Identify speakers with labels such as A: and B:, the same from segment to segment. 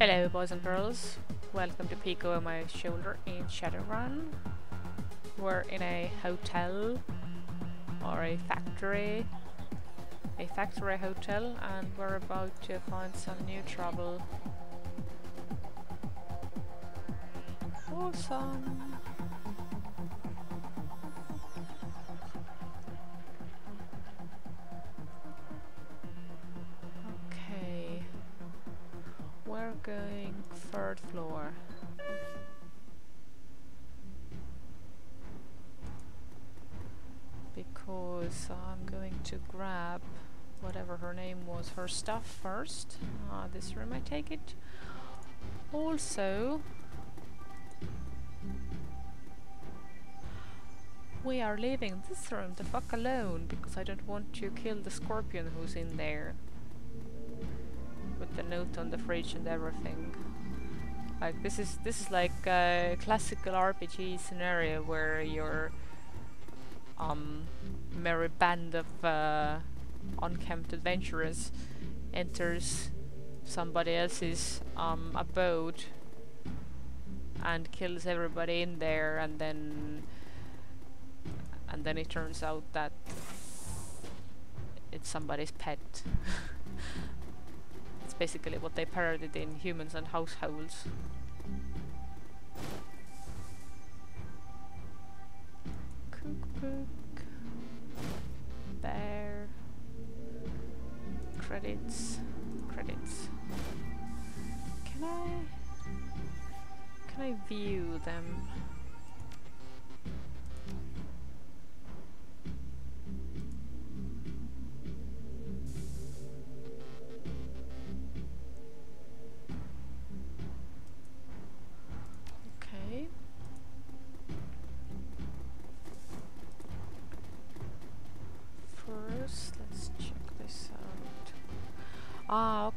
A: Hello boys and girls, welcome to Peek Over My Shoulder in Shadowrun. We're in a hotel or a factory, a factory hotel and we're about to find some new trouble. Awesome! Going third floor. Because I'm going to grab whatever her name was, her stuff first. Ah, this room I take it. Also, we are leaving this room the fuck alone because I don't want to kill the scorpion who's in there. The note on the fridge and everything. Like this is this is like a classical RPG scenario where your um merry band of uh, unkempt adventurers enters somebody else's um abode and kills everybody in there and then and then it turns out that it's somebody's pet. it's basically what they parodied in Humans and Households. Cookbook. Bear. Credits. Credits. Can I... Can I view them?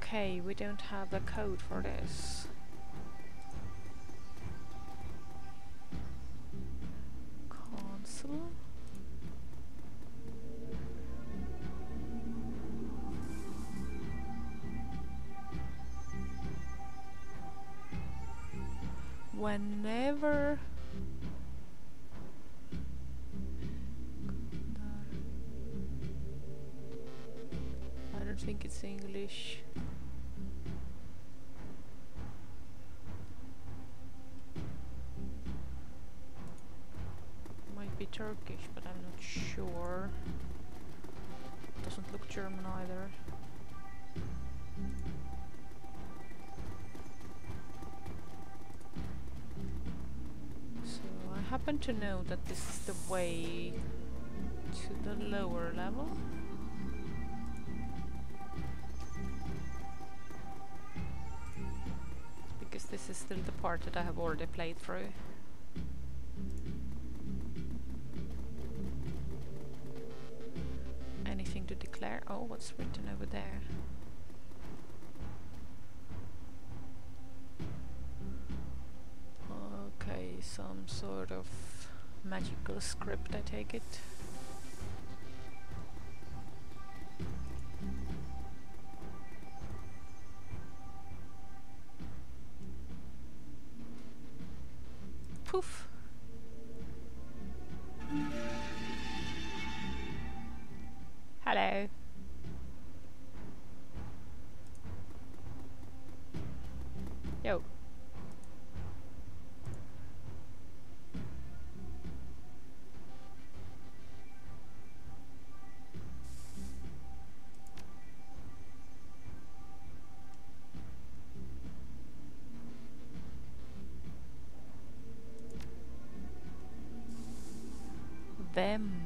A: Okay, we don't have the code for this. Console. Whenever look German either. So I happen to know that this is the way to the lower level. because this is still the part that I have already played through. To declare? Oh, what's written over there? Okay, some sort of magical script, I take it. Hello. Yo. Them.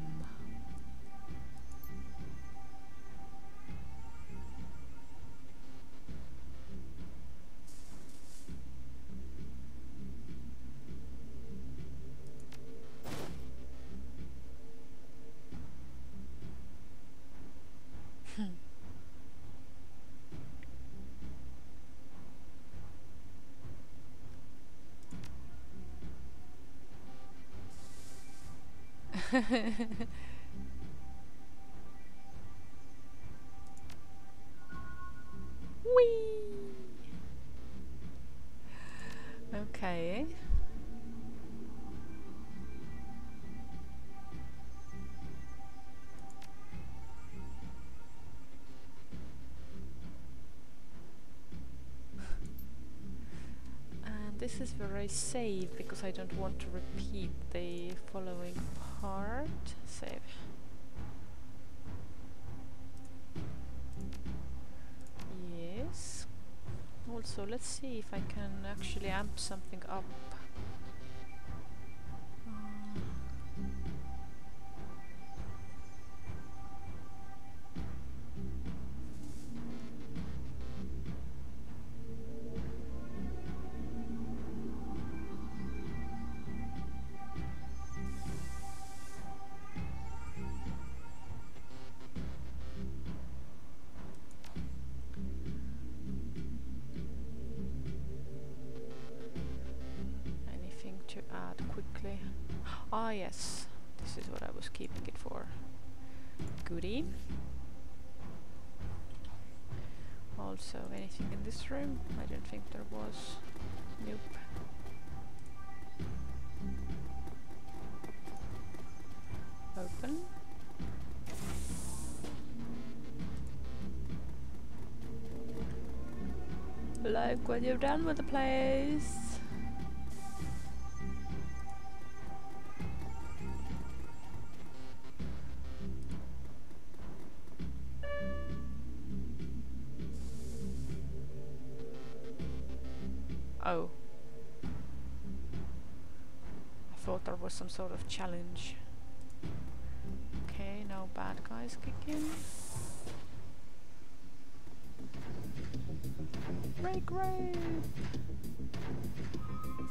A: Whee! Okay. and this is where I save because I don't want to repeat the following part. Save. Yes. Also, let's see if I can actually amp something up. Ah, yes. This is what I was keeping it for. Goodie. Also, anything in this room? I don't think there was. Nope. Open. Like what you've done with the place. Thought there was some sort of challenge. Okay, now bad guys kick in. Break!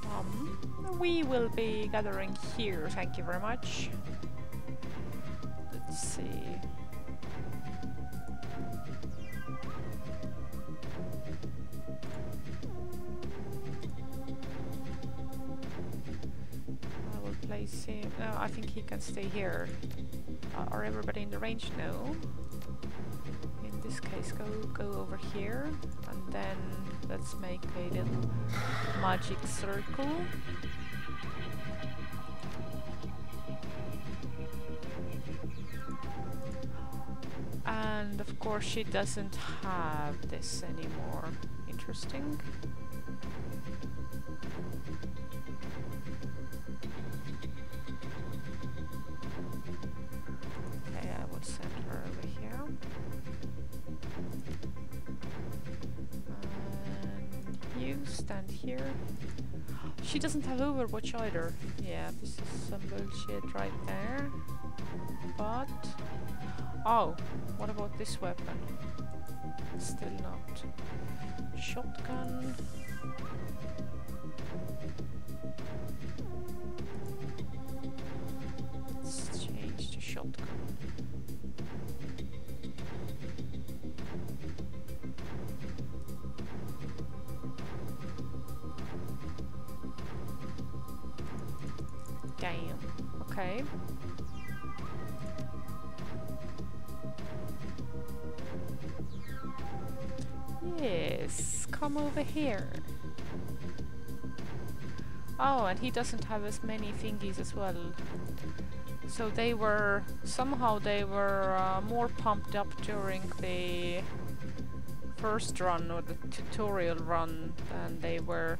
A: Um, we will be gathering here, thank you very much. Let's see. No, I think he can stay here. Uh, are everybody in the range? No. In this case, go go over here, and then let's make a little magic circle. And of course, she doesn't have this anymore. Interesting. Stand here. She doesn't have Overwatch either. Yeah, this is some bullshit right there. But... Oh, what about this weapon? Still not. Shotgun. Come over here. Oh, and he doesn't have as many thingies as well. So they were, somehow they were uh, more pumped up during the first run or the tutorial run than they were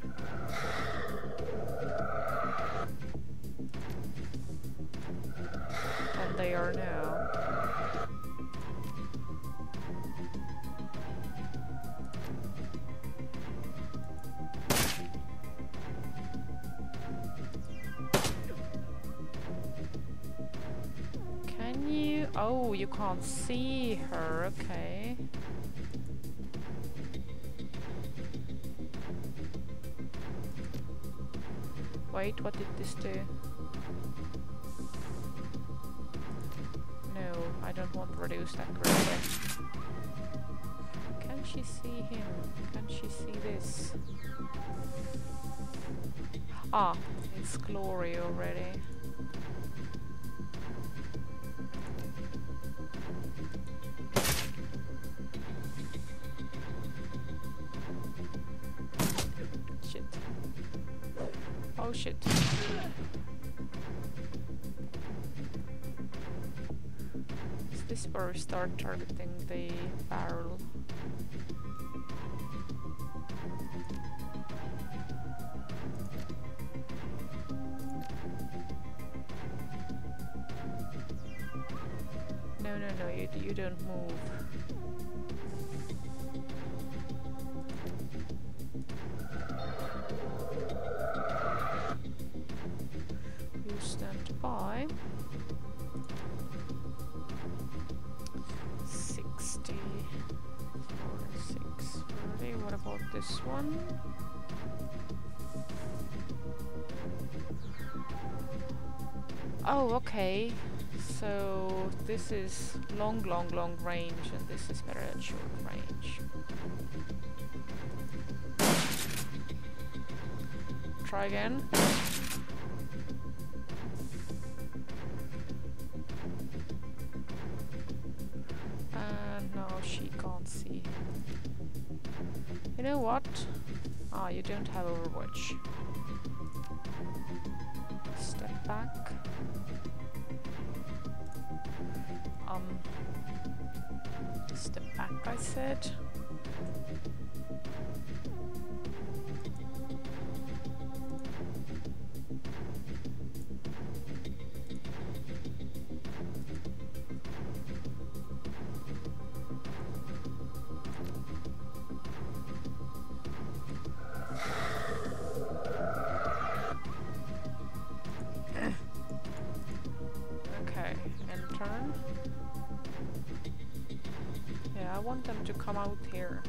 A: than they are now. You can't see her. Okay. Wait, what did this do? No, I don't want to reduce that greatly. Can she see him? Can she see this? Ah, it's glory already. We start targeting the barrel? No, no, no, you, you don't move. What about this one? Oh, okay. So this is long, long, long range, and this is very short range. Try again. Know what? Ah, you don't have Overwatch. Step back. Um, step back, I said. Want them to come out here.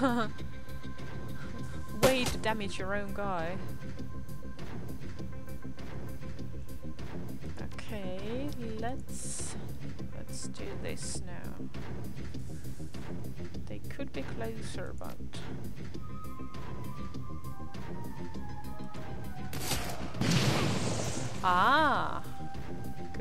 A: Way to damage your own guy. Okay, let's let's do this now. They could be closer, but Ah,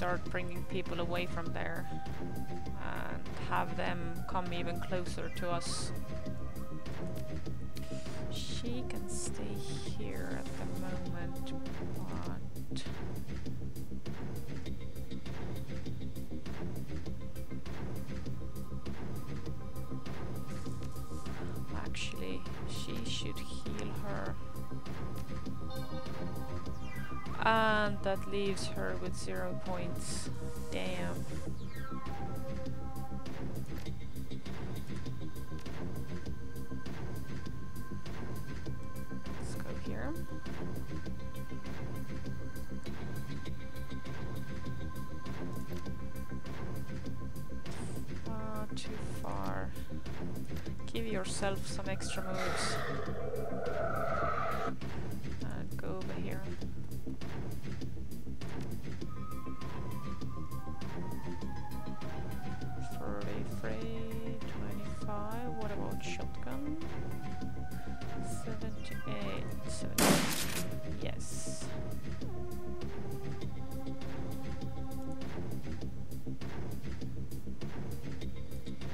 A: start bringing people away from there and have them come even closer to us. That leaves her with zero points. Damn. Let's go here. Too far. Give yourself some extra moves. What about shotgun? Seventy-eight, seventy. Yes.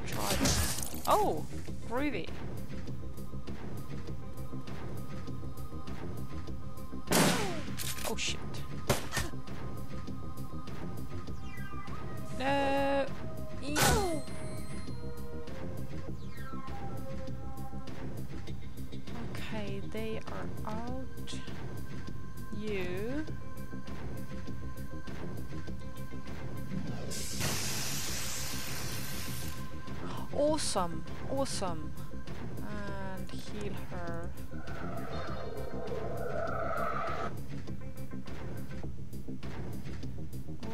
A: Try this. Oh, groovy. Awesome. And heal her.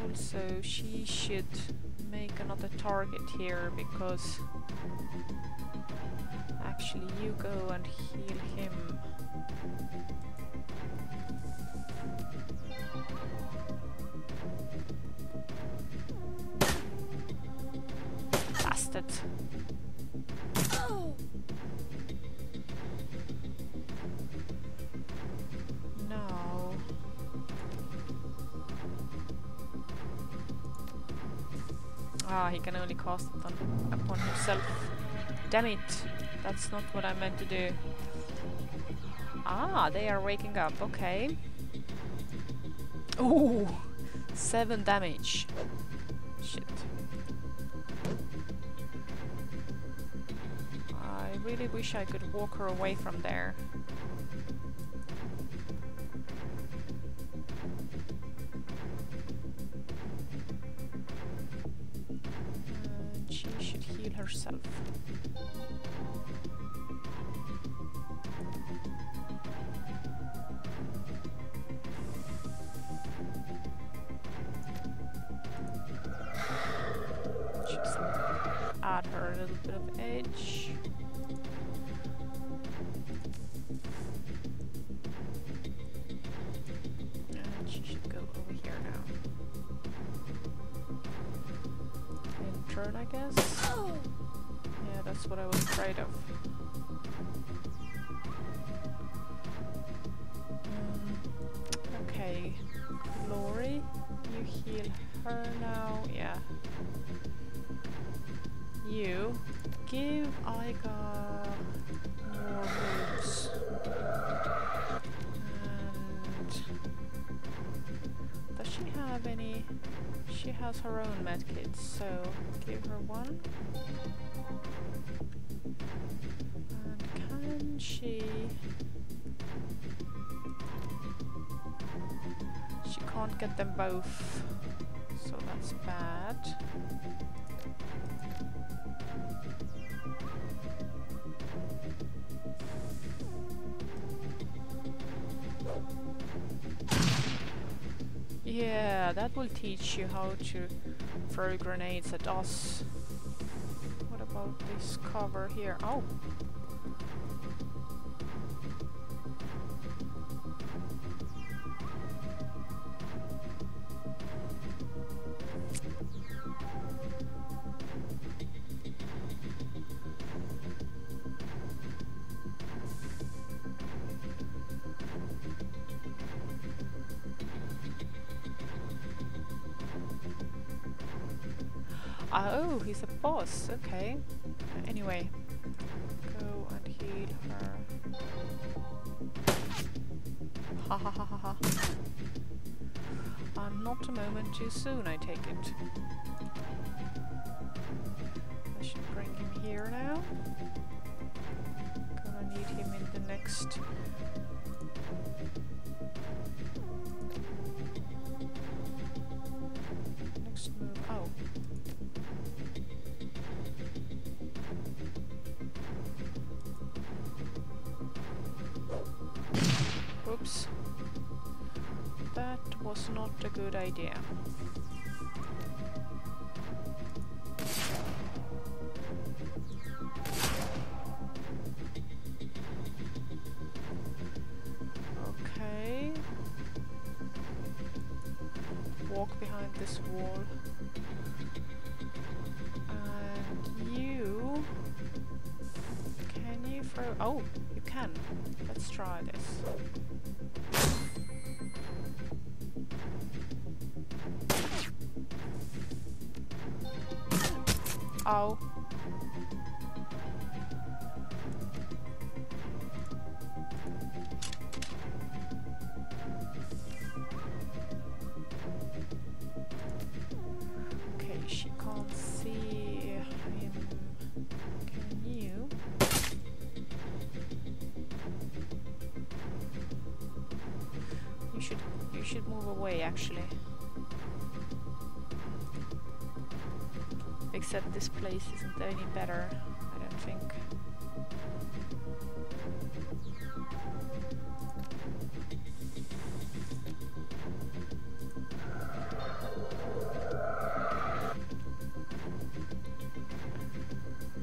A: Also, she should make another target here because actually you go and heal him. Bastard. Ah, he can only cast it on, upon himself. Damn it! That's not what I meant to do. Ah, they are waking up, okay. Ooh! Seven damage. Shit. I really wish I could walk her away from there. Herself. Just add her a little bit of edge. She should go over here now. I guess. What I was afraid of. Has her own medkits, so give her one. And can she? She can't get them both, so that's bad. Yeah, that will teach you how to throw grenades at us. What about this cover here? Oh! Oh, he's a boss. Okay. Uh, anyway, go and heal her. Ha ha ha ha ha. Uh, not a moment too soon, I take it. I should bring him here now. Gonna need him in the next good idea. Okay. Walk behind this wall. And you... Can you throw... Oh, you can. Let's try this. Oh. Place isn't any better, I don't think.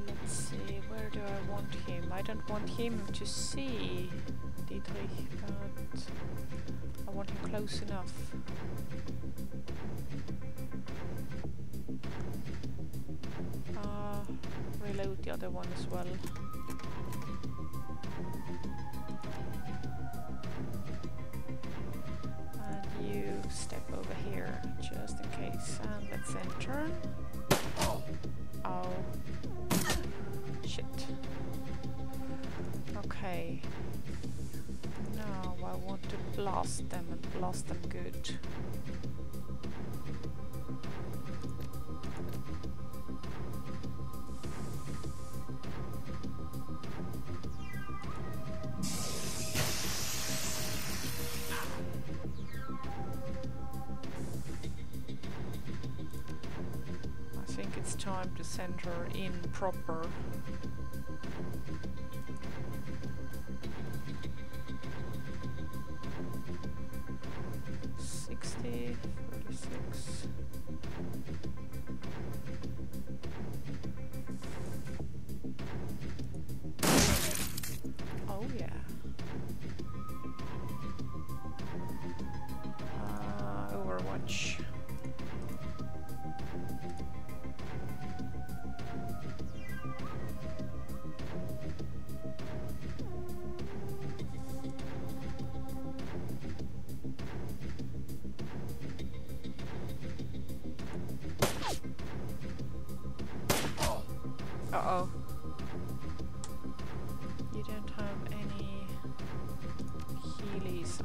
A: Let's see, where do I want him? I don't want him to see Dietrich, but I want him close enough. The other one as well. Time to send her in proper.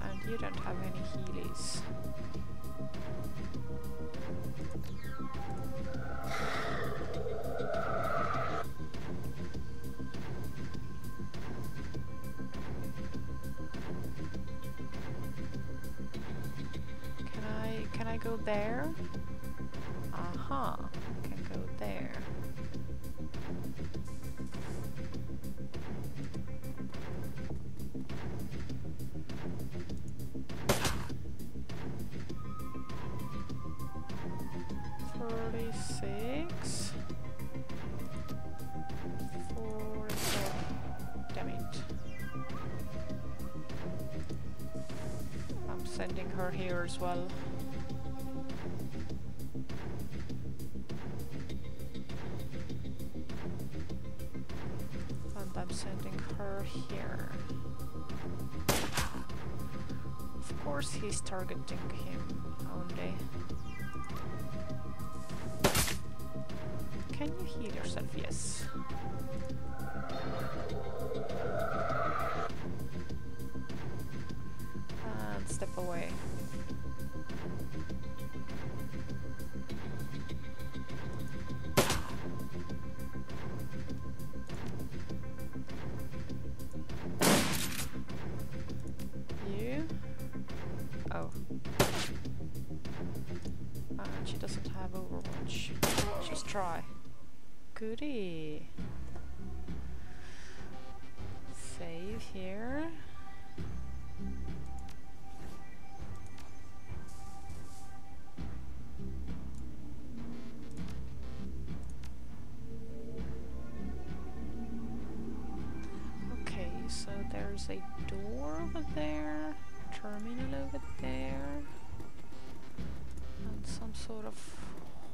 A: And you don't have any healies. Can I can I go there? Aha, can here as well. And I'm sending her here. Of course he's targeting him only. Can you heal yourself? Yes. And step away. Try. Goody. Save here. Okay, so there's a door over there, terminal over there, and some sort of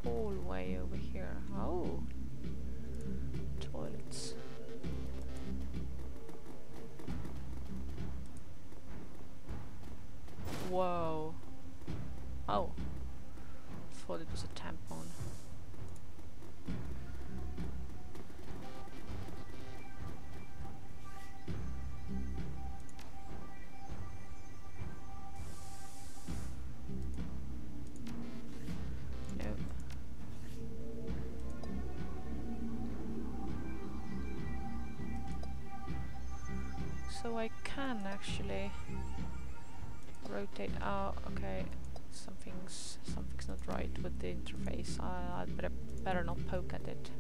A: hallway over here. Oh, toilets. Whoa. Actually rotate out. Okay, Something's something's not right with the interface. I, I'd better, better not poke at it.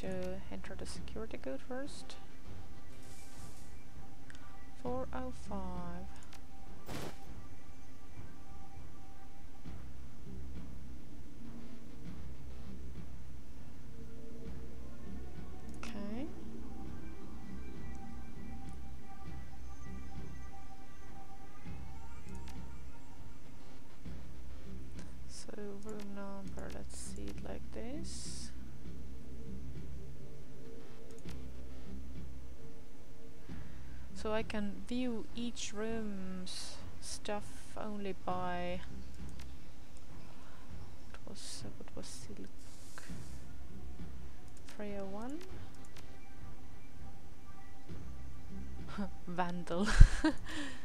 A: To enter the security code first. 405. So I can view each room's stuff only by what was uh, what was silk? 301 Vandal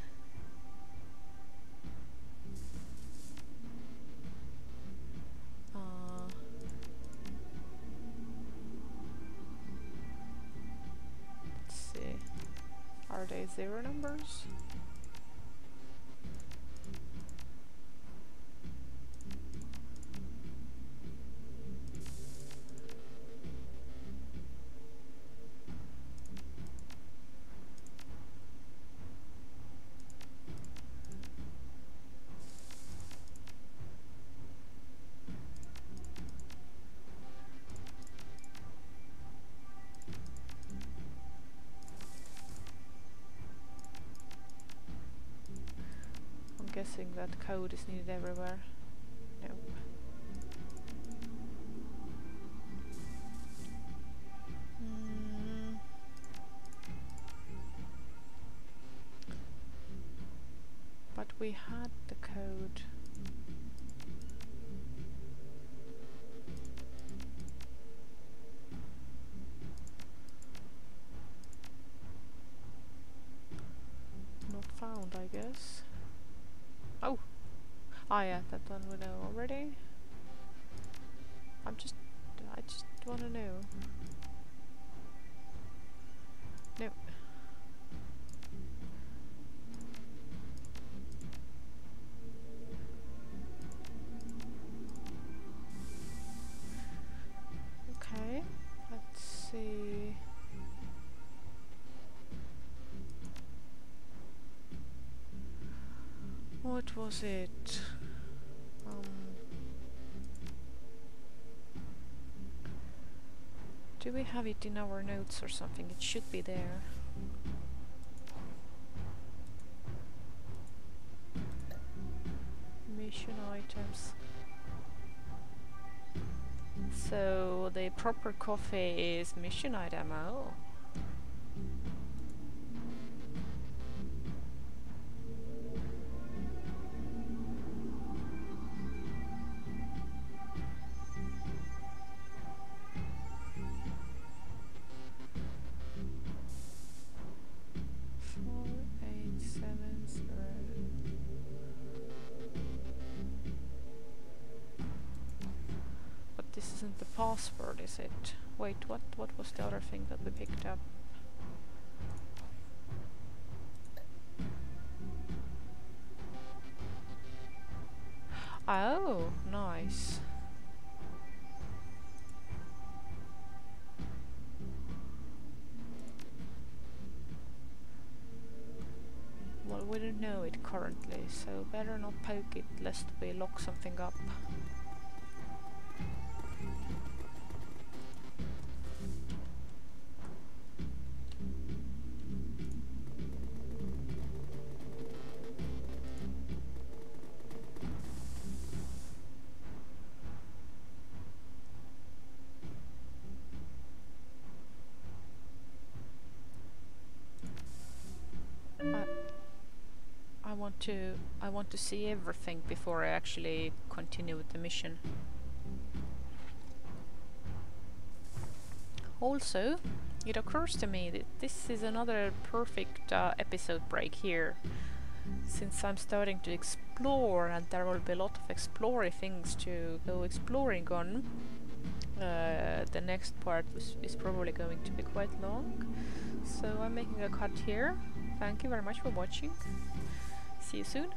A: Are zero numbers? Guessing that code is needed everywhere. Nope. Mm. But we had the code. Not found, I guess. Oh! Ah yeah, that one we know already. I'm just... I just wanna know. What was it? Um, do we have it in our notes or something? It should be there. Mission items. So the proper coffee is mission item. Oh. Was the other thing that we picked up? Oh, nice. Well, we don't know it currently, so better not poke it lest we lock something up. Want to I want to see everything before I actually continue with the mission. Also, it occurs to me that this is another perfect uh, episode break here since I'm starting to explore and there will be a lot of exploring things to go exploring on. Uh, the next part is probably going to be quite long, so I'm making a cut here. Thank you very much for watching. See you soon.